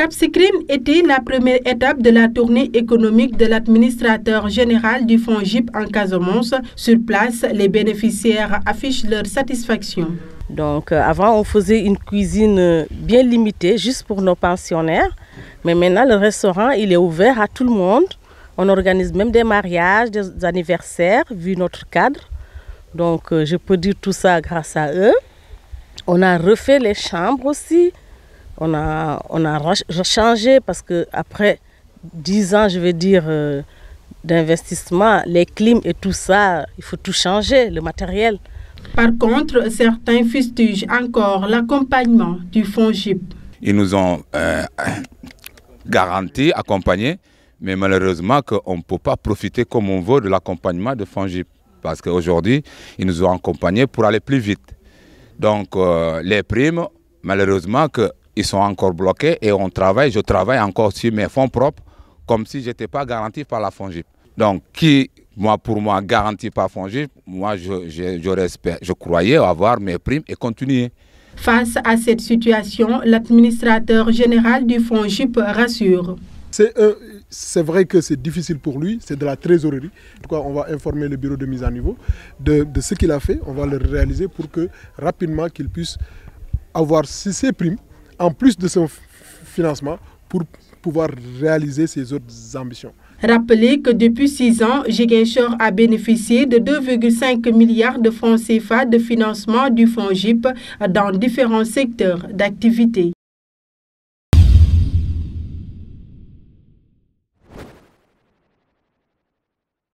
Cap était la première étape de la tournée économique de l'administrateur général du fonds GIP en Casamance. Sur place, les bénéficiaires affichent leur satisfaction. Donc euh, avant, on faisait une cuisine bien limitée, juste pour nos pensionnaires. Mais maintenant, le restaurant, il est ouvert à tout le monde. On organise même des mariages, des anniversaires, vu notre cadre. Donc euh, je peux dire tout ça grâce à eux. On a refait les chambres aussi on a, on a changé parce que après 10 ans, je veux dire, euh, d'investissement, les clims et tout ça, il faut tout changer, le matériel. Par contre, certains fustigent encore l'accompagnement du fonds GIP. Ils nous ont euh, garanti, accompagné, mais malheureusement qu'on ne peut pas profiter comme on veut de l'accompagnement de fonds GIP. Parce qu'aujourd'hui, ils nous ont accompagnés pour aller plus vite. Donc, euh, les primes, malheureusement, que ils sont encore bloqués et on travaille, je travaille encore sur mes fonds propres comme si je n'étais pas garanti par la FONGIP. Donc, qui, moi, pour moi, garanti par FONGIP, moi, je, je, je croyais avoir mes primes et continuer. Face à cette situation, l'administrateur général du fonds GIP rassure. C'est vrai que c'est difficile pour lui, c'est de la trésorerie. En tout cas, on va informer le bureau de mise à niveau de, de ce qu'il a fait. On va le réaliser pour que rapidement qu'il puisse avoir ses primes en plus de son financement pour pouvoir réaliser ses autres ambitions. Rappelez que depuis six ans, Giguinchor a bénéficié de 2,5 milliards de francs CFA de financement du fonds GIP dans différents secteurs d'activité.